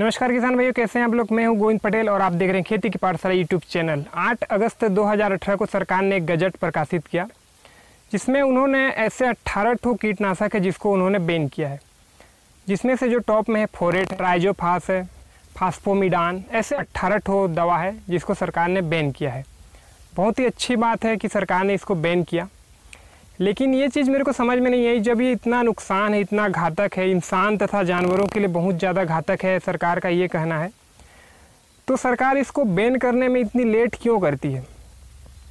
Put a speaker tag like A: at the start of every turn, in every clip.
A: नमस्कार किसान भाइयों, कैसे हैं आप लोग? मैं हूँ गोविंद पटेल और आप देख रहे हैं खेती की पाठशाला यूट्यूब चैनल 8 अगस्त 2018 को सरकार ने एक गजट प्रकाशित किया, जिसमें उन्होंने ऐसे 18 ठो कीटनाशक है जिसको उन्होंने बैन किया है। जिसमें से जो टॉप में है, फोरेट ट्राइजोफास है, फास्फोमिडान, ऐसे 18 ठो दवा है जिसको सरकार ने बैन किया है। बहुत ही अच्छी बात है कि सरकार ने इसको बैन किया। लेकिन ये चीज़ मेरे को समझ में नहीं आई, जब ये इतना नुकसान है, इतना घातक है, इंसान तथा जानवरों के लिए बहुत ज़्यादा घातक है, सरकार का ये कहना है। तो सरकार इसको बैन करने में इतनी लेट क्यों करती है?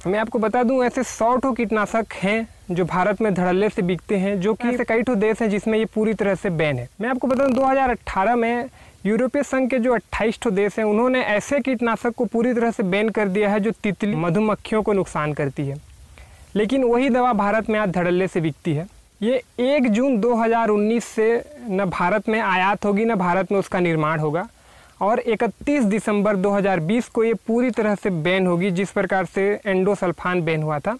A: मैं आपको बता दूँ, ऐसे सौ ठो कीटनाशक हैं जो भारत में धड़ल्ले से बिकते हैं, जो कि ऐसे कई ठो देश हैं जिसमें ये पूरी तरह से बैन है। मैं आपको बता दूँ 2018 में यूरोपीय संघ के जो 28 ठो देश हैं, उन्होंने ऐसे कीटनाशक को पूरी तरह से बैन कर दिया है, जो तितली, मधुमक्खियों को नुकसान करती है। लेकिन वही दवा भारत में आज धड़ल्ले से बिकती है। ये एक जून 2019 से न भारत में आयात होगी, न भारत में उसका निर्माण होगा। और 31 दिसंबर 2020 को ये पूरी तरह से बैन होगी, जिस प्रकार से एंडोसल्फान बैन हुआ था,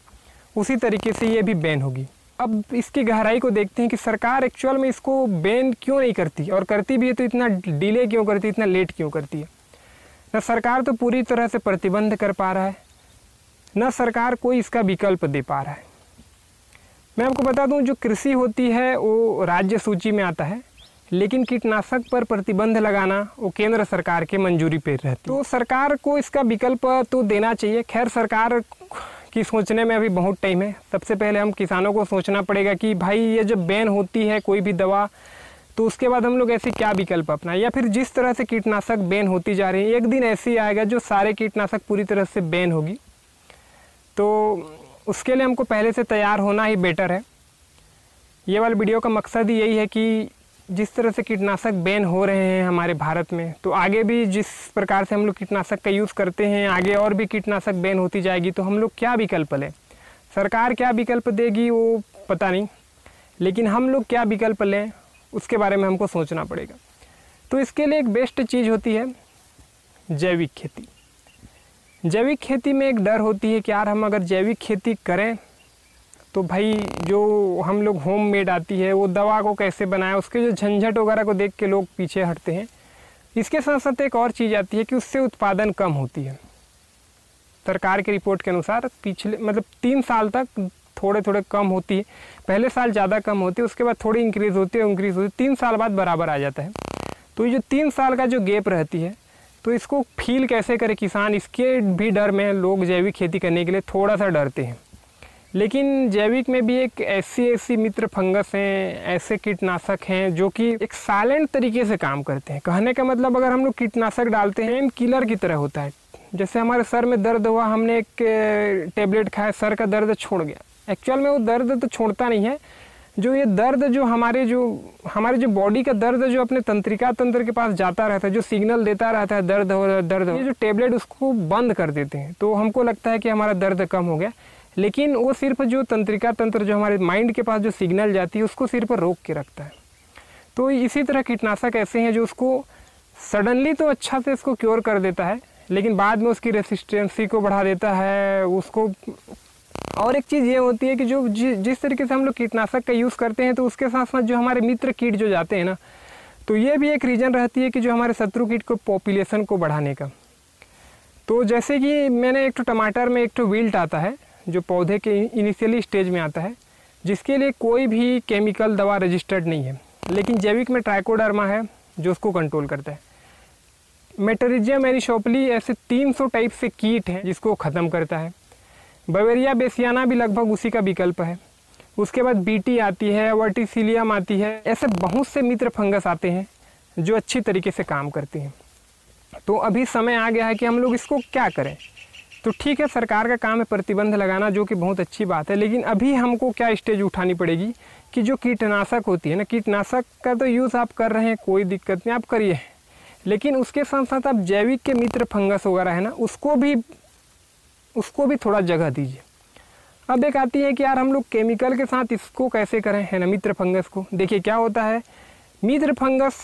A: उसी तरीके से ये भी बैन होगी। अब इसकी गहराई को देखते हैं कि सरकार एक्चुअल में इसको बैन क्यों नहीं करती? और करती भी है तो इतना डिले क्यों करती है, इतना लेट क्यों करती है? न सरकार तो पूरी तरह से प्रतिबंध कर पा रहा है। न सरकार कोई इसका विकल्प दे पा रहा है। मैं आपको बता दूँ, जो कृषि होती है, वो राज्य सूची में आता है, लेकिन कीटनाशक पर प्रतिबंध लगाना, वो केंद्र सरकार के मंजूरी पर रहती तो सरकार को इसका विकल्प तो देना चाहिए। खैर, सरकार की सोचने में अभी बहुत टाइम है। सबसे पहले हम किसानों को सोचना पड़ेगा कि भाई, ये जब बैन होती है कोई भी दवा तो उसके बाद हम लोग ऐसे क्या विकल्प अपनाएँ? या फिर जिस तरह से कीटनाशक बैन होती जा रही है, एक दिन ऐसे आएगा जो सारे कीटनाशक पूरी तरह से बैन होगी। तो उसके लिए हमको पहले से तैयार होना ही बेटर है। ये वाले वीडियो का मकसद ही यही है कि जिस तरह से कीटनाशक बैन हो रहे हैं हमारे भारत में तो आगे भी जिस प्रकार से हम लोग कीटनाशक का यूज़ करते हैं, आगे और भी कीटनाशक बैन होती जाएगी तो हम लोग क्या विकल्प लें? सरकार क्या विकल्प देगी वो पता नहीं, लेकिन हम लोग क्या विकल्प लें, उसके बारे में हमको सोचना पड़ेगा। तो इसके लिए एक बेस्ट चीज़ होती है जैविक खेती। जैविक खेती में एक डर होती है कि यार हम अगर जैविक खेती करें तो भाई जो हम लोग होम मेड आती है, वो दवा को कैसे बनाएँ, उसके जो झंझट वगैरह को देख के लोग पीछे हटते हैं। इसके साथ साथ एक और चीज़ आती है कि उससे उत्पादन कम होती है। सरकार की रिपोर्ट के अनुसार पिछले मतलब तीन साल तक थोड़े थोड़े कम होती है। पहले साल ज़्यादा कम होती है, उसके बाद थोड़ी इंक्रीज़ होती है इंक्रीज़ होती है, तीन साल बाद बराबर आ जाता है। तो ये जो तीन साल का जो गैप रहती है तो इसको फील कैसे करे? किसान, इसके भी डर में लोग जैविक खेती करने के लिए थोड़ा सा डरते हैं। लेकिन जैविक में भी एक ऐसी ऐसी मित्र फंगस हैं, ऐसे कीटनाशक हैं, जो कि एक साइलेंट तरीके से काम करते हैं। कहने का मतलब अगर हम लोग कीटनाशक डालते हैं किलर की तरह होता है। जैसे हमारे सर में दर्द हुआ, हमने एक टेबलेट खाया, सर का दर्द छोड़ गया। एक्चुअल में वो दर्द तो छोड़ता नहीं है जो ये दर्द जो हमारे जो हमारे जो बॉडी का दर्द जो अपने तंत्रिका तंत्र के पास जाता रहता है, जो सिग्नल देता रहता है दर्द हो दर्द हो, ये जो टेबलेट उसको बंद कर देते हैं। तो हमको लगता है कि हमारा दर्द कम हो गया। लेकिन वो सिर्फ़ जो तंत्रिका तंत्र जो हमारे माइंड के पास जो सिग्नल जाती है, उसको सिर्फ़ रोक के रखता है। तो इसी तरह कीटनाशक ऐसे हैं जो उसको सडनली तो अच्छा से इसको क्योर कर देता है, लेकिन बाद में उसकी रेसिस्टेंसी को बढ़ा देता है, उसको और एक चीज़ ये होती है कि जो जिस तरीके से हम लोग कीटनाशक का यूज़ करते हैं तो उसके साथ साथ जो हमारे मित्र कीट जो जाते हैं ना तो ये भी एक रीज़न रहती है कि जो हमारे शत्रु कीट को पॉपुलेशन को बढ़ाने का। तो जैसे कि मैंने एक तो टमाटर में एक तो विल्ट आता है, जो पौधे के इनिशियली स्टेज में आता है, जिसके लिए कोई भी केमिकल दवा रजिस्टर्ड नहीं है। लेकिन जैविक में ट्राइकोडर्मा है, जो उसको कंट्रोल करता है। मेटरिजिया मेरिशोपली ऐसे 300 टाइप से कीट हैं, जिसको ख़त्म करता है। बवेरिया बेसियाना भी लगभग उसी का विकल्प है। उसके बाद बीटी आती है, वर्टिसिलियम आती है, ऐसे बहुत से मित्र फंगस आते हैं जो अच्छी तरीके से काम करते हैं। तो अभी समय आ गया है कि हम लोग इसको क्या करें। तो ठीक है, सरकार का काम है प्रतिबंध लगाना, जो कि बहुत अच्छी बात है, लेकिन अभी हमको क्या स्टेज उठानी पड़ेगी कि जो कीटनाशक होती है ना, कीटनाशक का तो यूज़ आप कर रहे हैं, कोई दिक्कत नहीं, आप करिए। लेकिन उसके साथ साथ आप जैविक के मित्र फंगस वगैरह है ना, उसको भी उसको भी थोड़ा जगह दीजिए। अब एक आती है कि यार हम लोग केमिकल के साथ इसको कैसे करें? है ना, मित्र फंगस को। देखिए क्या होता है, मित्र फंगस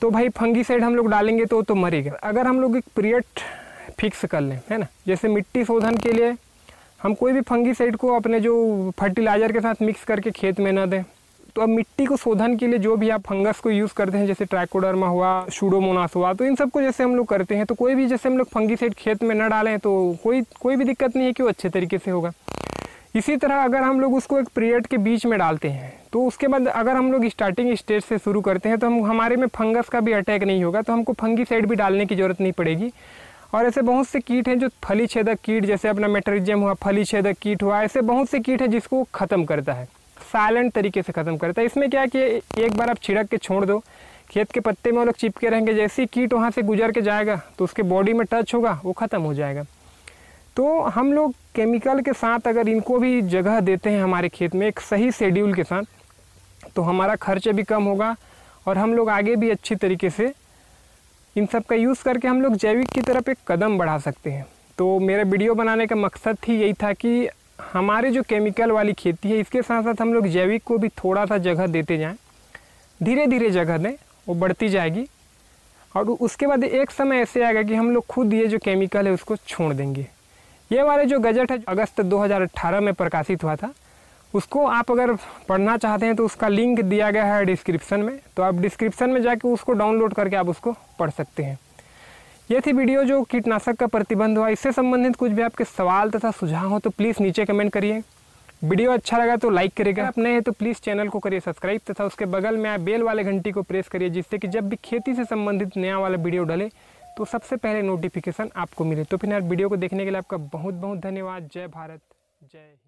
A: तो भाई फंगीसाइड हम लोग डालेंगे तो तो मरेगा। अगर हम लोग एक पीरियड फिक्स कर लें, है ना, जैसे मिट्टी शोधन के लिए हम कोई भी फंगीसाइड को अपने जो फर्टिलाइज़र के साथ मिक्स करके खेत में ना दें। तो अब मिट्टी को शोधन के लिए जो भी आप फंगस को यूज़ करते हैं, जैसे ट्राइकोडर्मा हुआ शूडोमोनास हुआ तो इन सबको जैसे हम लोग करते हैं तो कोई भी जैसे हम लोग फंगीसाइड खेत में न डालें तो कोई कोई भी दिक्कत नहीं है कि वो अच्छे तरीके से होगा। इसी तरह अगर हम लोग उसको एक पीरियड के बीच में डालते हैं तो उसके बाद अगर हम लोग स्टार्टिंग स्टेज से शुरू करते हैं तो हम, हमारे में फंगस का भी अटैक नहीं होगा तो हमको फंगी भी डालने की ज़रूरत नहीं पड़ेगी। और ऐसे बहुत से कीट हैं जो फली छेदक कीट, जैसे अपना मेट्रिजियम हुआ फली छेदक कीट हुआ, ऐसे बहुत से कीट हैं जिसको ख़त्म करता है। साइलेंट तरीके से ख़त्म करता है। इसमें क्या कि एक बार आप छिड़क के छोड़ दो, खेत के पत्ते में वो लोग चिपके रहेंगे, जैसे ही कीट वहाँ से गुजर के जाएगा तो उसके बॉडी में टच होगा, वो ख़त्म हो जाएगा। तो हम लोग केमिकल के साथ अगर इनको भी जगह देते हैं हमारे खेत में एक सही शेड्यूल के साथ तो हमारा खर्च भी कम होगा और हम लोग आगे भी अच्छी तरीके से इन सब का यूज़ करके हम लोग जैविक की तरफ़ एक कदम बढ़ा सकते हैं। तो मेरा वीडियो बनाने का मकसद ही यही था कि हमारे जो केमिकल वाली खेती है, इसके साथ साथ हम लोग जैविक को भी थोड़ा सा जगह देते जाएँ। धीरे धीरे जगह दें, वो बढ़ती जाएगी। और उसके बाद एक समय ऐसे आएगा कि हम लोग खुद ये जो केमिकल है, उसको छोड़ देंगे। ये वाले जो गजट है, अगस्त 2018 में प्रकाशित हुआ था, उसको आप अगर पढ़ना चाहते हैं तो उसका लिंक दिया गया है डिस्क्रिप्शन में। तो आप डिस्क्रिप्शन में जाके उसको डाउनलोड करके आप उसको पढ़ सकते हैं। ये थी वीडियो जो कीटनाशक का प्रतिबंध हुआ। इससे संबंधित कुछ भी आपके सवाल तथा सुझाव हो तो प्लीज़ नीचे कमेंट करिए। वीडियो अच्छा लगा तो लाइक करिएगा। आप नए हैं तो प्लीज़ चैनल को करिए सब्सक्राइब तथा उसके बगल में आप बेल वाले घंटी को प्रेस करिए जिससे कि जब भी खेती से संबंधित नया वाला वीडियो डले तो सबसे पहले नोटिफिकेशन आपको मिले। तो फिर यार वीडियो को देखने के लिए आपका बहुत बहुत धन्यवाद। जय भारत। जय